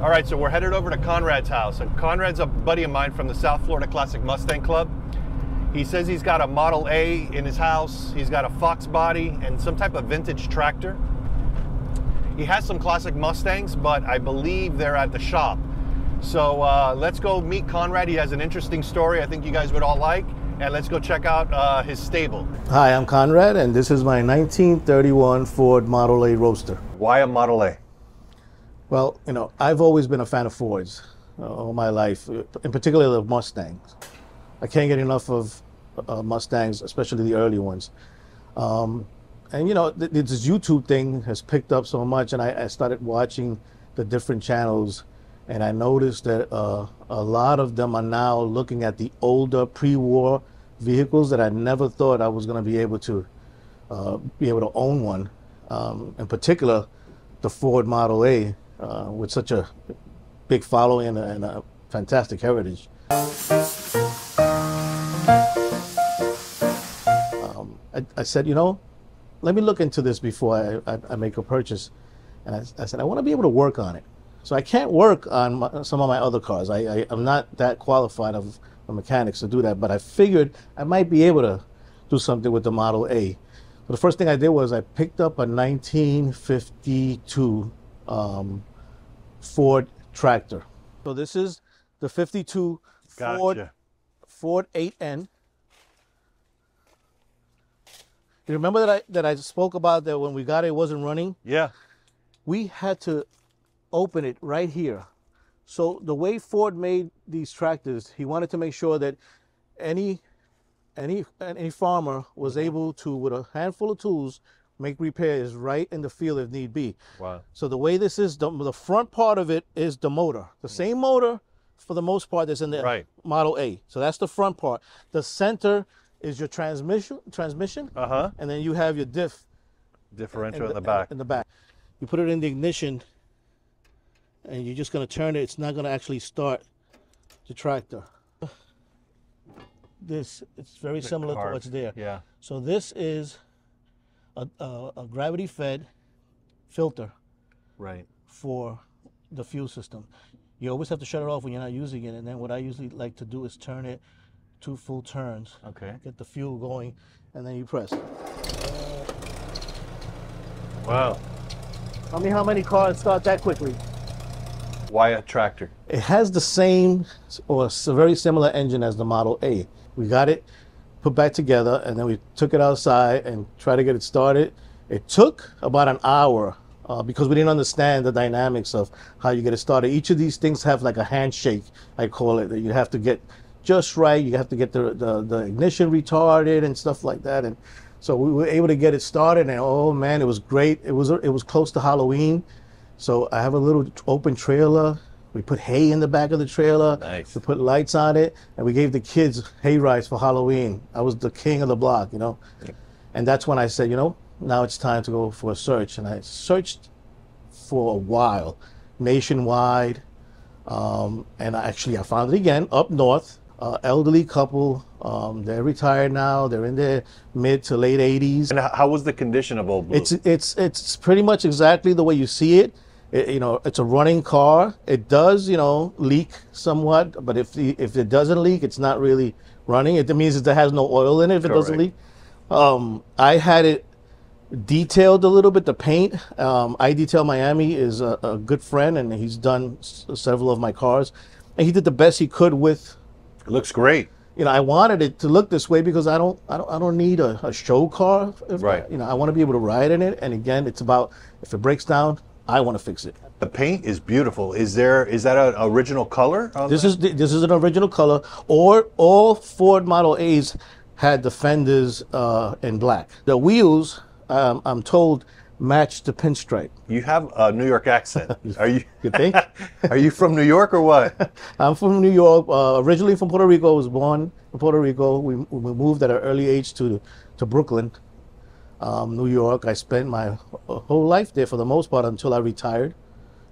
All right, so we're headed over to Conrad's house, and Conrad's a buddy of mine from the South Florida Classic Mustang Club. He says he's got a Model A in his house, he's got a Fox body, and some type of vintage tractor. He has some classic Mustangs, but I believe they're at the shop. So uh, let's go meet Conrad. He has an interesting story I think you guys would all like, and let's go check out uh, his stable. Hi, I'm Conrad, and this is my 1931 Ford Model A Roadster. Why a Model A? Well, you know, I've always been a fan of Fords uh, all my life, in particular the Mustangs. I can't get enough of uh, Mustangs, especially the early ones. Um, and you know, th- this YouTube thing has picked up so much, and I, I started watching the different channels, and I noticed that uh, a lot of them are now looking at the older pre-war vehicles that I never thought I was going to be able to uh, be able to own one. Um, in particular, the Ford Model A, uh, with such a big following and a, fantastic heritage. Um, I, I, said, you know, let me look into this before I, I, I make a purchase. And I, said, I want to be able to work on it. So I can't work on my, some of my other cars. I, am not that qualified of a mechanic to do that, but I figured I might be able to do something with the Model A. So the first thing I did was I picked up a 1952 um, Ford tractor. So this is the 52 gotcha. Ford Ford 8N. You remember that I that I spoke about that when we got it, it wasn't running? Yeah. We had to open it right here. So the way Ford made these tractors, he wanted to make sure that any any any farmer was able to, with a handful of tools, make repairs right in the field if need be. Wow. So the way this is, the, the front part of it is the motor. The same motor, for the most part, that's in the right. Model A. So that's the front part. The center is your transmission, transmission. Uh-huh. And then you have your diff. Differential in the, in the back. In the back. You put it in the ignition, and you're just going to turn it. It's not going to actually start the tractor. This, it's very similar to what's there. Yeah. So this is a, a, a gravity fed filter right for the fuel system. You always have to shut it off when you're not using it. And then what I usually like to do is turn it two full turns. Okay. Get the fuel going, and then you press. Wow. Tell me how many cars start that quickly. Why a tractor? It has the same or a very similar engine as the Model A. We got it put back together, and then we took it outside and tried to get it started. It took about an hour uh, because we didn't understand the dynamics of how you get it started. Each of these things have like a handshake, I call it, that you have to get just right. You have to get the, the, the ignition retarded and stuff like that. And so we were able to get it started, and oh man, it was great. It was it was close to Halloween, so I have a little open trailer we put hay in the back of the trailer. Nice. We put lights on it, and we gave the kids hay rides for Halloween. I was the king of the block, you know. And that's when I said, you know, now it's time to go for a search. And I searched for a while, nationwide. Um, and I actually I found it again up north. Uh, elderly couple. Um, they're retired now. They're in their mid to late 80s. And how was the condition of Old Blue? It's it's it's pretty much exactly the way you see it. It, you know, it's a running car. It does, you know, leak somewhat, but if the, if it doesn't leak, it's not really running. It means it has no oil in it if it doesn't leak. Um, I had it detailed a little bit. The paint, um, I Detail Miami is a, a, good friend, and he's done s- several of my cars, and he did the best he could with. It looks great. You know, I wanted it to look this way because I don't, I don't, I don't need a, a show car. right. I, you know, I want to be able to ride in it, and again, it's about if it breaks down, I want to fix it. The paint is beautiful. Is there is that an original color? This is this is an original color. Or all Ford Model A's had the fenders uh, in black. The wheels, um, I'm told, match the pinstripe. You have a New York accent. Are you? you think? Are you from New York or what? I'm from New York. Uh, originally from Puerto Rico. I was born in Puerto Rico. We, we moved at an early age to to Brooklyn um, New York. I spent my whole life there for the most part until I retired,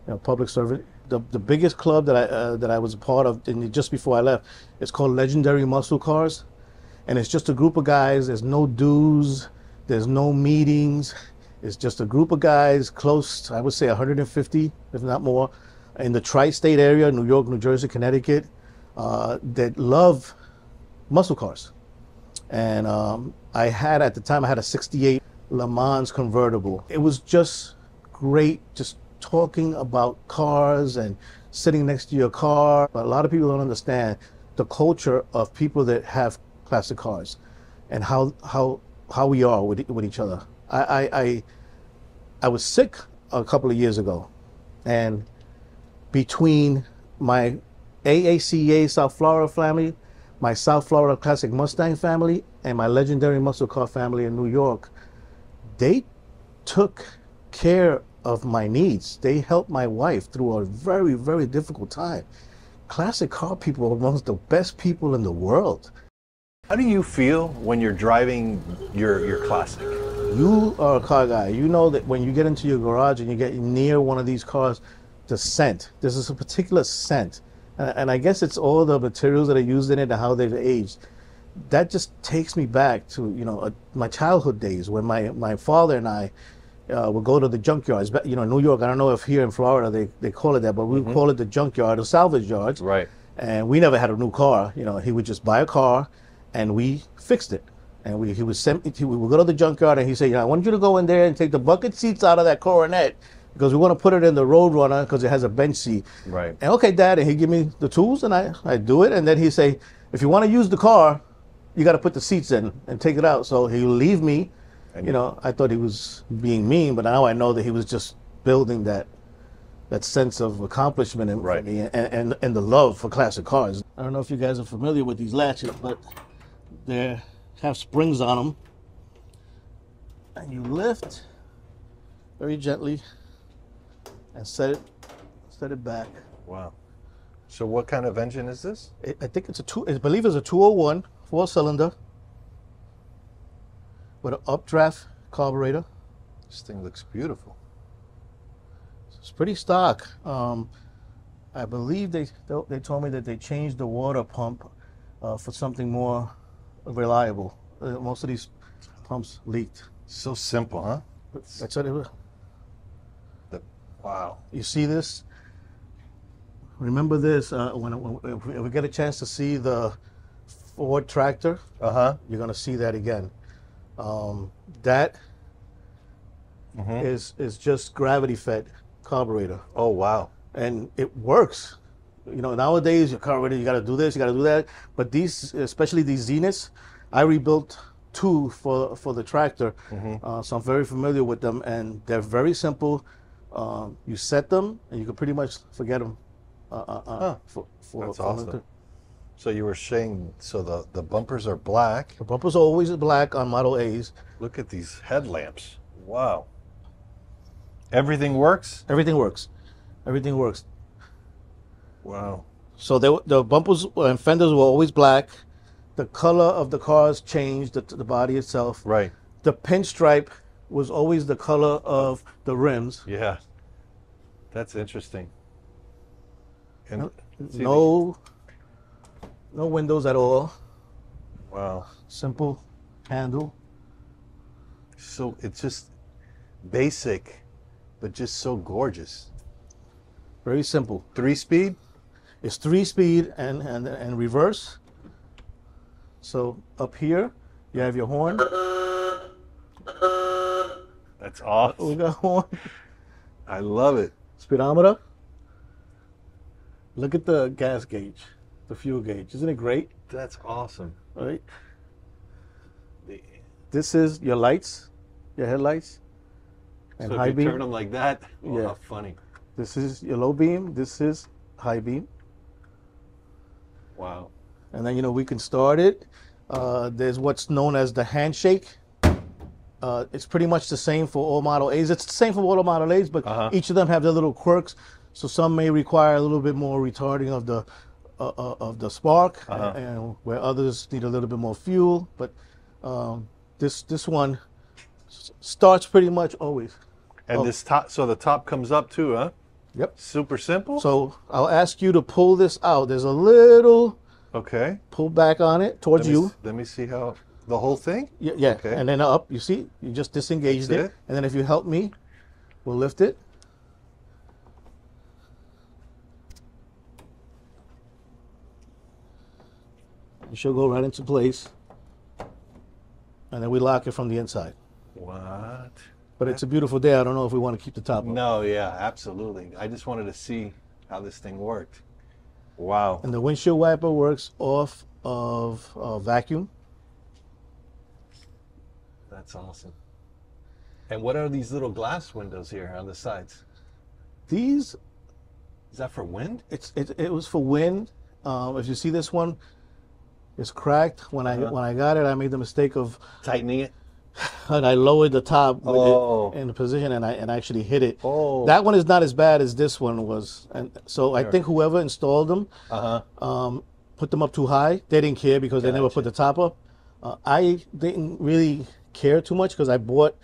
you know, public servant. The, the biggest club that I uh, that I was a part of just before I left it's called Legendary Muscle Cars, and it's just a group of guys. There's no dues, there's no meetings. It's just a group of guys, close, I would say 150, if not more, in the tri-state area, New York, New Jersey, Connecticut, uh, that love muscle cars. And um, I had at the time I had a '68 Le Mans convertible. It was just great, just talking about cars and sitting next to your car. But a lot of people don't understand the culture of people that have classic cars and how how how we are with with each other. I I I, I was sick a couple of years ago, and between my AACA South Florida family, my South Florida Classic Mustang family, and my legendary muscle car family in New York, they took care of my needs. They helped my wife through a very, very difficult time. Classic car people are amongst the best people in the world. How do you feel when you're driving your your classic? You are a car guy. You know that when you get into your garage and you get near one of these cars, the scent. There's a particular scent, and, and I guess it's all the materials that are used in it and how they've aged. That just takes me back to you know uh, my childhood days when my my father and I uh, would go to the junkyards. But you know, New York. I don't know if here in Florida they, they call it that, but we would call it the junkyard or salvage yards. Right. And we never had a new car. You know, he would just buy a car, and we fixed it. And we he would send he would go to the junkyard and he said, "Yeah, I want you to go in there and take the bucket seats out of that Coronet because we want to put it in the Roadrunner because it has a bench seat." Right. And okay, Dad, and he give me the tools and I I do it, and then he say, "If you want to use the car, you got to put the seats in and take it out." So he leave me. You know, I thought he was being mean, but now I know that he was just building that that sense of accomplishment in, Right. me and, and and the love for classic cars. I don't know if you guys are familiar with these latches, but they have springs on them, and you lift very gently and set it set it back. Wow. So what kind of engine is this? It, I think it's a two. I believe it's a 201 four cylinder with an updraft carburetor. This thing looks beautiful. It's pretty stock. Um, I believe they they told me that they changed the water pump uh, for something more reliable. Uh, most of these pumps leaked. So simple, huh? That's what it was. Wow. You see this? Remember this uh, when, when if we- get a chance to see the Ford tractor. Uh huh. You're gonna see that again. Um, that is is just gravity fed carburetor. Oh wow. and it works. You know, nowadays your carburetor, you got to do this, you got to do that. But these, especially these Zeniths, I rebuilt two for for the tractor, uh, so I'm very familiar with them, and they're very simple. Um, you set them, and you can pretty much forget them. Uh, uh, uh, Huh. for, for, That's for awesome. So you were saying so the the bumpers are black. The bumpers are always black on Model A's. Look at these headlamps. Wow. Everything works? Everything works. Everything works. Wow. So they, the bumpers and fenders were always black. The color of the cars changed, the, the body itself. Right. the pinstripe was always the color of the rims. Yeah. That's interesting. And the- No, no windows at all. wow. Simple handle. So it's just basic, but just so gorgeous. Very simple. Three speed? It's three speed and and and reverse. So up here, you have your horn. That's awesome. We got horn. I love it. Speedometer. Look at the gas gauge, the fuel gauge. Isn't it great? That's awesome. Right. This is your lights, your headlights, and so high if you beam. turn them like that, oh, Yeah. how funny. This is your low beam. This is high beam. Wow. And then, you know, we can start it. Uh, there's what's known as the handshake. Uh, it's pretty much the same for all Model A's. It's the same for all Model A's, but Uh-huh. each of them have their little quirks. So some may require a little bit more retarding of the uh, uh, of the spark, Uh-huh. and where others need a little bit more fuel. But um, this this one s- starts pretty much always. And Oh. this top, so the top comes up too, huh? Yep. Super simple. So I'll ask you to pull this out. There's a little okay. pull back on it towards Let me, you. let me see how the whole thing? Yeah. yeah. Okay. And then up, you see, you just disengaged it. it. And then if you help me, we'll lift it. she'll go right into place. And then we lock it from the inside. What? But it's a beautiful day. I don't know if we want to keep the top up. No, yeah, absolutely. I just wanted to see how this thing worked. Wow. And the windshield wiper works off of uh, vacuum. That's awesome. And what are these little glass windows here on the sides? These, Is that for wind? it's it, it was for wind. Um, if you see this one, it's cracked. When I Uh-huh. when I got it, I made the mistake of Tightening it? and I lowered the top with Oh. it in the position and I and I actually hit it. Oh. That one is not as bad as this one was. And so I Sure. think whoever installed them Uh huh. um, put them up too high. They didn't care because they never put the top up. Uh, I didn't really care too much because I bought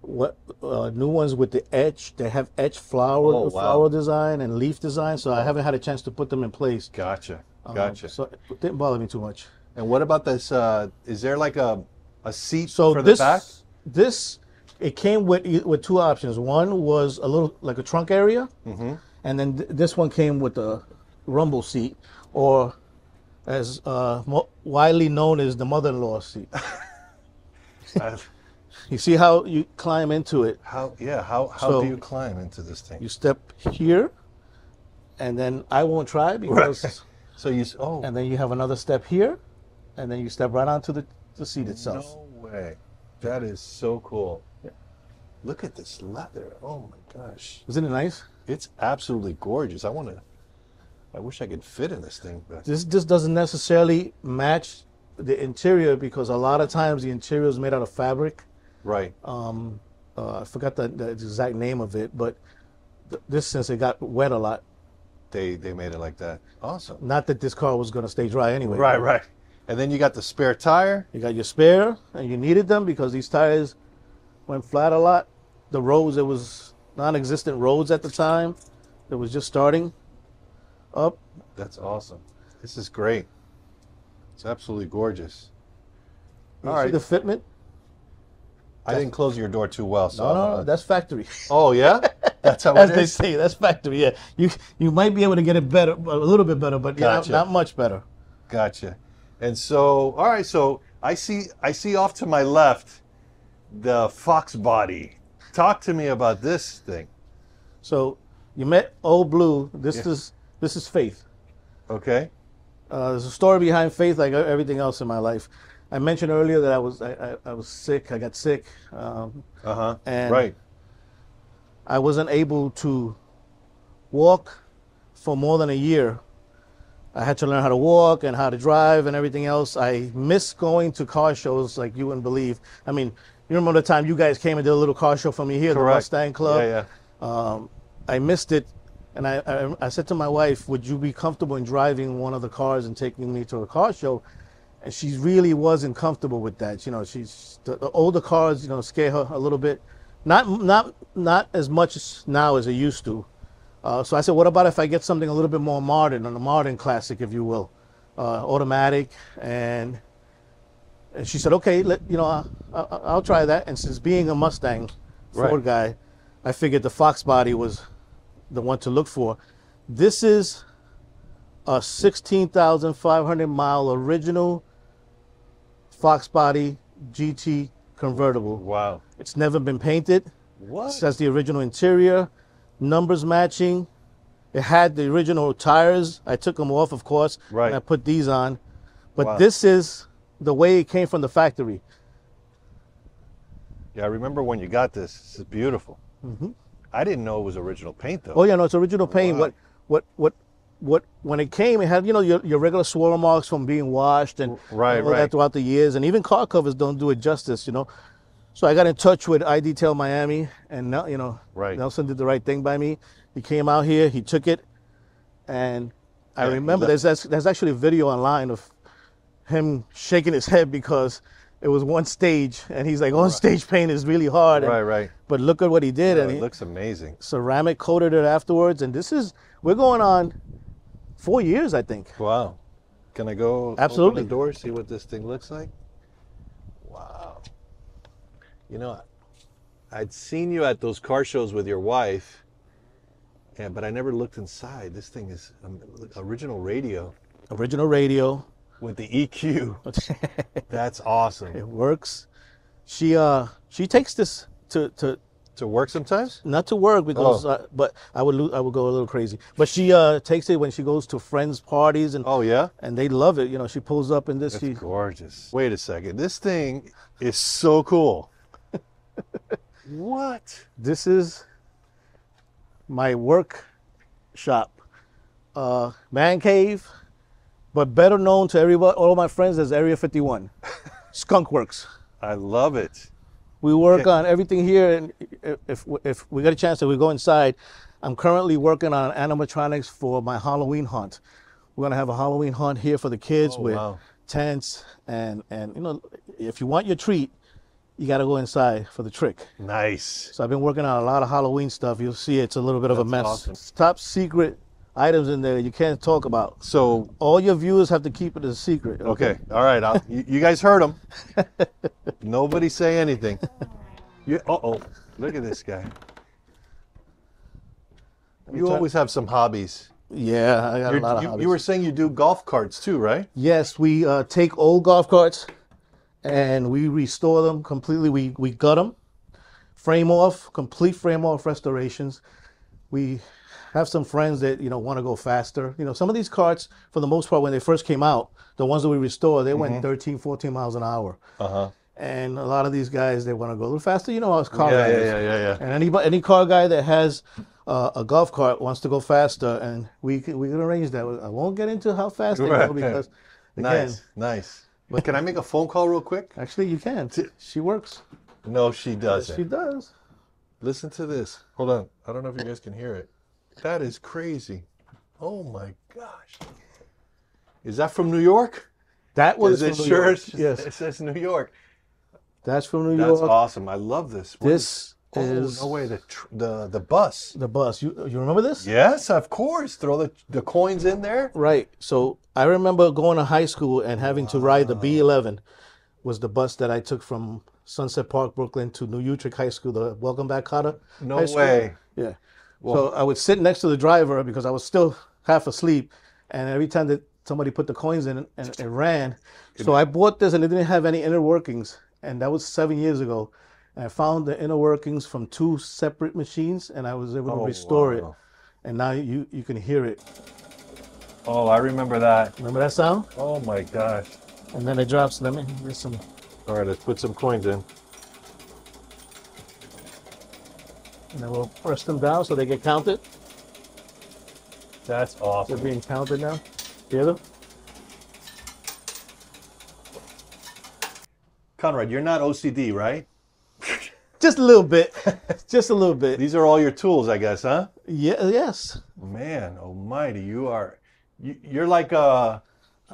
what uh, new ones with the edge. They have edge flower Oh, wow. flower design and leaf design. So I haven't had a chance to put them in place. Gotcha. Um, Gotcha. so it didn't bother me too much. and what about this? Uh, is there like a a seat So for this the back? this it came with with two options. One was a little like a trunk area, Mm-hmm. and then th- this one came with a rumble seat, or as uh, mo- widely known as the mother-in-law seat. You see how you climb into it? how? Yeah. How? How So- do you climb into this thing? You step here, and then I won't try because, So you. Oh. and then you have another step here, and then you step right onto the, the seat itself. No way. That is so cool. Yeah. Look at this leather. Oh my gosh. Isn't it nice? It's absolutely gorgeous. I want to. I wish I could fit in this thing, but This this doesn't necessarily match the interior because a lot of times the interior is made out of fabric. right. Um, uh, I forgot the, the exact name of it, but th- this since it got wet a lot. They they made it like that. Awesome. Not that this car was going to stay dry anyway. Right, right. And then you got the spare tire. You got your spare, and you needed them because these tires went flat a lot. The roads, it was non-existent roads at the time. It was just starting up. That's awesome. This is great. It's absolutely gorgeous. You All see right. the fitment? I didn't close your door too well, so. No, no, no, that's factory. oh yeah, that's how As it they is. say, that's factory. Yeah, you you might be able to get it better, a little bit better, but yeah, Gotcha. not, not much better. Gotcha. And so, all right. So I see. I see off to my left, the Fox body. Talk to me about this thing. So you met Old Blue. This Yeah. is this is Faith. Okay. Uh, there's a story behind Faith, like everything else in my life. I mentioned earlier that I was I, I, I was sick. I got sick. Um, Uh huh. And- Right. I wasn't able to walk for more than a year. I had to learn how to walk and how to drive and everything else. I miss going to car shows like you wouldn't believe. I mean, you remember the time you guys came and did a little car show for me here, the Correct. Mustang Club. Yeah, yeah. Um, I missed it, and I, I I said to my wife, "Would you be comfortable in driving one of the cars and taking me to a car show?" And she really wasn't comfortable with that. You know, she's the, the older cars, you know, scare her a little bit. Not not not as much as now as it used to. Uh, so I said, "What about if I get something a little bit more modern, a modern classic, if you will, uh, automatic?" And and she said, "Okay, let you know, I, I, I'll try that." And since being a Mustang Ford Right. guy, I figured the Fox body was the one to look for. This is a 16,500 mile original Fox body GT convertible. Wow. It's never been painted. What? It has the original interior, numbers matching. It had the original tires. I took them off, of course, Right. and I put these on. But Wow. this is the way it came from the factory. Yeah, I remember when you got this. This is beautiful. Mm-hmm. I didn't know it was original paint though. Oh yeah, no, it's original paint. Wow. What what what what when it came, it had you know your, your regular swirl marks from being washed and Right, all right. that throughout the years, and even car covers don't do it justice, you know. So I got in touch with I Detail Miami, and you know Right. Nelson did the right thing by me. He came out here, he took it, and I Yeah, remember there's there's actually a video online of him shaking his head because it was one stage, and he's like, one stage paint is really hard. and- Right, right. But look at what he did, Oh, and it he, looks amazing. ceramic coated it afterwards. And this is we're going on four years, I think. Wow. Can I go Absolutely. open the door, see what this thing looks like? Wow. You know, I'd seen you at those car shows with your wife, yeah, but I never looked inside. This thing is um, original radio. Original radio. With the EQ. That's awesome. it works. She uh she takes this to to To work sometimes? not to work because Oh. uh, but I would lo- I would go a little crazy. But she uh takes it when she goes to friends parties and Oh yeah. and they love it. You know, she pulls up in this. She, gorgeous. Wait a second. This thing is so cool. what? this is my work shop, uh, man cave, but better known to everybody, all my friends as Area 51, Skunk Works. I love it. We work Okay. on everything here, and if if we get a chance, if we go inside, I'm currently working on animatronics for my Halloween hunt. We're gonna have a Halloween hunt here for the kids Oh, with wow. tents and and you know, if you want your treat, you got to go inside for the trick. Nice. So I've been working on a lot of Halloween stuff. You'll see it's a little bit of a mess. awesome. Top secret items in there you can't talk about. So All your viewers have to keep it a secret. okay, all right. I'll, you, you guys heard him. Nobody say anything. You, uh oh, look at this guy. You always have some hobbies. Yeah, I got You're- a lot of you, hobbies. you were saying you do golf carts too, right? Yes, we uh, take old golf carts and we restore them completely. We we gut them, frame off, complete frame off restorations. We have some friends that you know want to go faster. You know, some of these carts, for the most part, when they first came out, the ones that we restore, they went 13, 14 miles an hour. Uh huh. And a lot of these guys, they want to go a little faster. You know, us car Yeah, yeah, yeah, yeah, yeah. And any any car guy that has uh, a golf cart wants to go faster, and we can, we can arrange that. I won't get into how fast they Right. go because again, Nice, nice. But can I make a phone call real quick? actually you can. She works. No, she doesn't. She does. Listen to this. Hold on. I don't know if you guys can hear it. That is crazy. Oh my gosh. Is that from New York? That was Is it from New sure? York. It says New York. that's from New That's York. That's awesome. I love this. What This Oh is no way! The tr- the the bus. the bus. You you remember this? Yes, of course. Throw the the coins in there. Right. So I remember going to high school and having to ride the B11 was the bus that I took from Sunset Park, Brooklyn to New Utrecht High School, the Welcome Back Kotter. No High School. way. Yeah. so I would sit next to the driver because I was still half asleep, and every time that somebody put the coins in, and it ran. So I bought this, and it didn't have any inner workings, and that was seven years ago. And I found the inner workings from two separate machines, and I was able to Oh, restore it. And now you you can hear it. Oh, I remember that. Remember that sound? Oh my gosh. And then it drops. Let me get some. All right, let's put some coins in. And then we'll press them down so they get counted. That's awesome. They're being counted now. Hear them? Conrad, you're not OCD, right? Just a little bit. Just a little bit. These are all your tools, I guess, huh? Yeah. Yes. Man, almighty, you are, you, you're like, uh,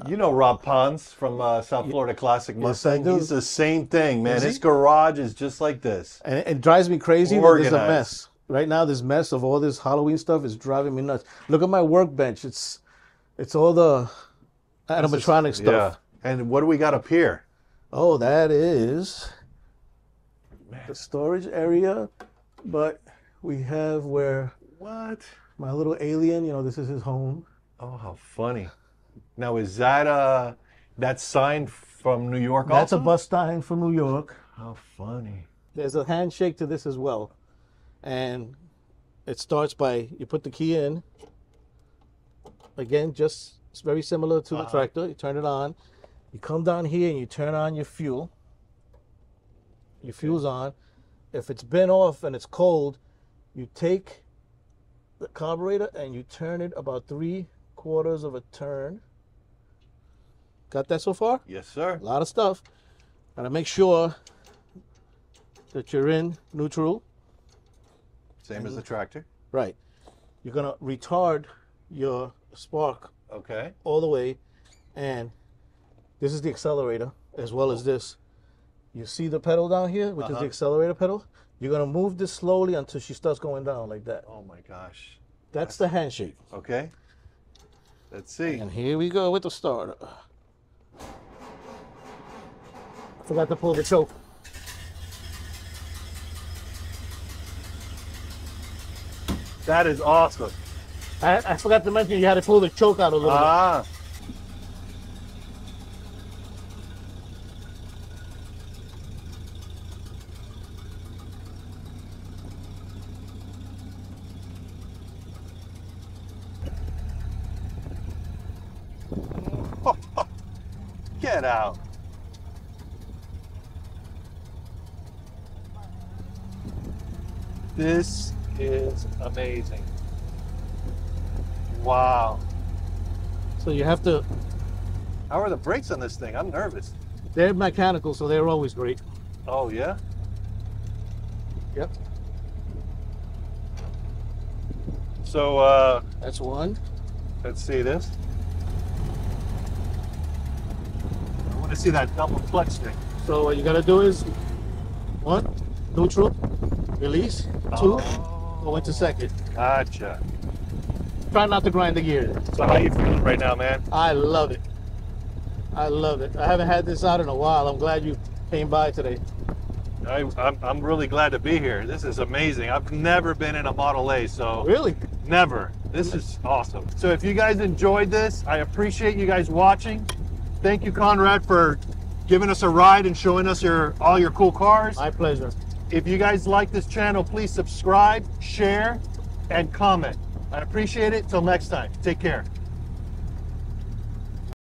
you know Rob Pons from uh, South Florida Classic Yes, Mustang. do. He's the same thing, man. Is His he? garage is just like this. And it drives me crazy. that There's a Organized. mess. Right now, this mess of all this Halloween stuff is driving me nuts. Look at my workbench. It's it's all the animatronic stuff. Yeah. And what do we got up here? Oh, that is the storage area. But we have where What? my little alien, you know, this is his home. Oh, how funny. Now, is that uh, that sign from New York That's a bus sign from New York. How funny. There's a handshake to this as well. And it starts by you put the key in. Again, just very similar to the Uh-huh. tractor. You turn it on. You come down here and you turn on your fuel. Your fuel's on. If it's been off and it's cold, you take the carburetor and you turn it about three quarters of a turn. Got that so far? Yes, sir. A lot of stuff. Gotta make sure that you're in neutral. Same as the tractor. Right. You're gonna retard your spark Okay. all the way, and this is the accelerator as well as this. You see the pedal down here, which is Uh-huh. the accelerator pedal. You're gonna move this slowly until she starts going down like that. Oh my gosh. That's the handshake. Okay. Let's see. And here we go with the starter. Forgot to pull the choke. That is awesome. I, I forgot to mention you had to pull the choke out a little ah. bit. Get out. This is amazing. Wow. So you have to. How are the brakes on this thing? I'm nervous. They're mechanical, so they're always great. Oh, yeah? Yep. So, uh, That's one. let's see this. I want to see that double clutch thing. So what you gotta do is one, neutral, release, two, Oh. go into second. Gotcha. Try not to grind the gear. So how you feeling right now, man? I love it. I love it. I haven't had this out in a while. I'm glad you came by today. I, I'm, I'm really glad to be here. This is amazing. I've never been in a Model A, so Really? never. This is awesome. So if you guys enjoyed this, I appreciate you guys watching. Thank you, Conrad, for giving us a ride and showing us your all your cool cars. My pleasure. If you guys like this channel, please subscribe, share, and comment. I appreciate it. Till next time, take care.